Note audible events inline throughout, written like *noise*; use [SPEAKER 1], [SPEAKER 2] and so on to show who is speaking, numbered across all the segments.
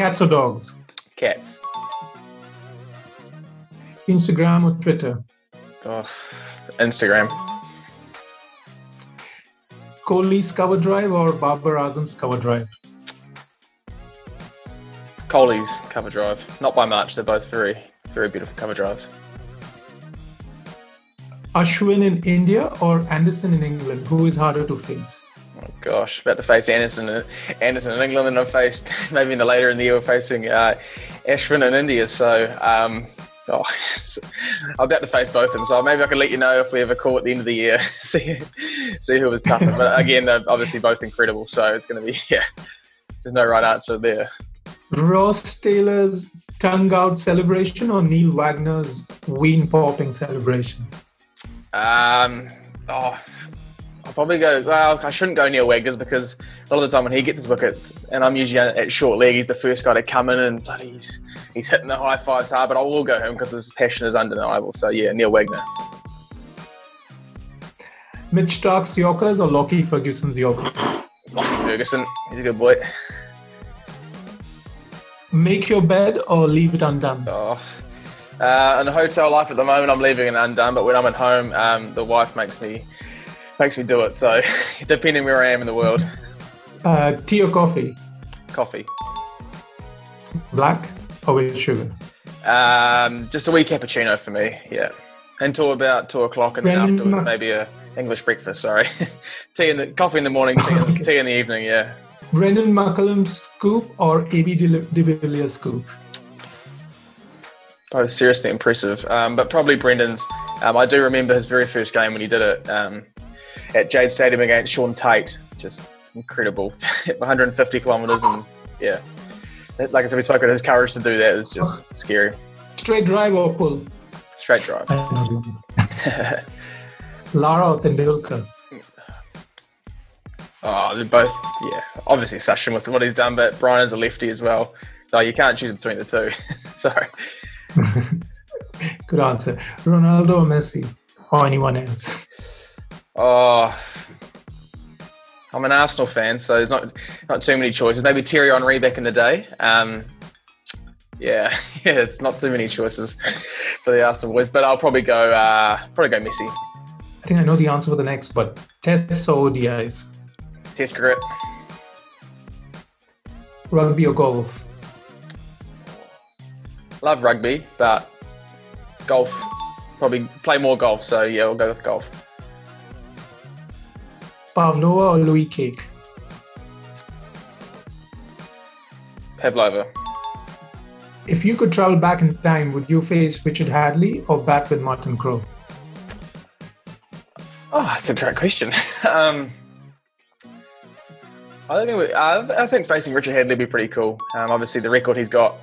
[SPEAKER 1] Cats or dogs?
[SPEAKER 2] Cats.
[SPEAKER 1] Instagram or Twitter?
[SPEAKER 2] Oh, Instagram.
[SPEAKER 1] Kohli's cover drive or Babar Azam's cover drive?
[SPEAKER 2] Kohli's cover drive. Not by much. They're both very, very beautiful cover drives.
[SPEAKER 1] Ashwin in India or Anderson in England? Who is harder to face?
[SPEAKER 2] Oh gosh, about to face Anderson, Anderson in England, and I've faced *laughs* maybe in the later in the year we're facing uh, Ashwin in India. So um, oh, *laughs* I'm about to face both of them. So maybe I can let you know if we have a call at the end of the year, *laughs* see see who was tougher. But again, they're obviously both incredible. So it's going to be yeah. There's no right answer there.
[SPEAKER 1] Ross Taylor's tongue out celebration or Neil Wagner's ween popping celebration?
[SPEAKER 2] Um, oh, I'll probably go. Well, I shouldn't go near Wagner's because a lot of the time when he gets his wickets, and I'm usually at short leg, he's the first guy to come in and bloody, he's he's hitting the high fives hard. But I will go him because his passion is undeniable. So yeah, Neil Wagner.
[SPEAKER 1] Mitch Starc's Yorkers or Lockie Ferguson's Yorkers?
[SPEAKER 2] Lockie Ferguson, he's a good boy.
[SPEAKER 1] Make your bed or leave it undone?
[SPEAKER 2] Oh. Uh, in the hotel life at the moment, I'm leaving it undone. But when I'm at home, um, the wife makes me makes me do it. So *laughs* depending where I am in the world.
[SPEAKER 1] Uh, tea or coffee?
[SPEAKER 2] Coffee.
[SPEAKER 1] Black or with sugar?
[SPEAKER 2] Um, just a wee cappuccino for me. Yeah, until about two o'clock, and then afterwards maybe a English breakfast. Sorry, *laughs* tea in the coffee in the morning, tea, okay. tea in the evening. Yeah.
[SPEAKER 1] Brendon McCullum scoop or AB de Villiers scoop?
[SPEAKER 2] Both seriously impressive, um, but probably Brendon's. Um, I do remember his very first game when he did it um, at Jade Stadium against Shaun Tait. Just incredible, *laughs* 150 kilometres, and yeah, like I said, we spoke about his courage to do that is just scary.
[SPEAKER 1] Straight drive or pull?
[SPEAKER 2] Straight drive. *laughs*
[SPEAKER 1] Lara or Tendulkar?
[SPEAKER 2] Oh, they're both, yeah. Obviously, Sachin with what he's done, but Brian's a lefty as well. No, you can't choose between the two. *laughs* Sorry.
[SPEAKER 1] Good answer. Ronaldo or Messi or anyone else?
[SPEAKER 2] Oh, I'm an Arsenal fan, so there's not not too many choices. Maybe Thierry Henry back in the day. Um, yeah, *laughs* yeah, it's not too many choices *laughs* for the Arsenal boys, but I'll probably go uh, probably go Messi.
[SPEAKER 1] I think I know the answer for the next, but tests or ODIs?
[SPEAKER 2] Test cricket.
[SPEAKER 1] Rugby or golf?
[SPEAKER 2] Love rugby, but golf. Probably play more golf, so yeah, we'll go with golf.
[SPEAKER 1] Pavlova or Louise Cake?
[SPEAKER 2] Pavlova.
[SPEAKER 1] If you could travel back in time, would you face Richard Hadlee or bat with Martin Crowe?
[SPEAKER 2] Oh, that's a great question. *laughs* um, I think I, I, think facing Richard Hadlee would be pretty cool. Um, obviously, the record he's got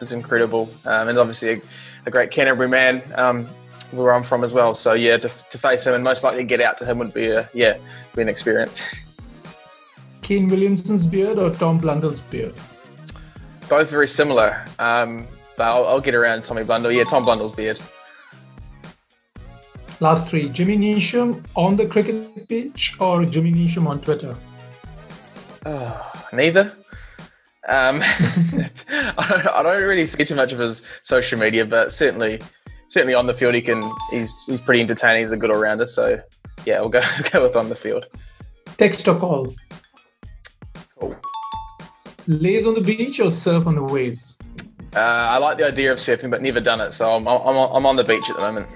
[SPEAKER 2] is incredible, um, and obviously a, a, great Canterbury man um, where I'm from as well. So yeah, to, to, face him and most likely get out to him would be a yeah, be an experience. *laughs*
[SPEAKER 1] Kane Williamson's beard or Tom Blundell's beard?
[SPEAKER 2] Both very similar, um, but I'll, I'll, get around Tommy Blundell. Yeah, Tom Blundell's beard.
[SPEAKER 1] Last three: Jimmy Neesham on the cricket pitch or Jimmy Neesham on Twitter?
[SPEAKER 2] Oh, *sighs* neither. Um, *laughs* I don't really see too much of his social media, but certainly certainly on the field, he can. He's he's pretty entertaining. He's a good all rounder. So yeah, we'll go *laughs* go with on the field.
[SPEAKER 1] Text or call.
[SPEAKER 2] Cool.
[SPEAKER 1] Laze on the beach or surf on the waves.
[SPEAKER 2] Uh, I like the idea of surfing, but never done it. So I'm I'm, I'm on the beach at the moment.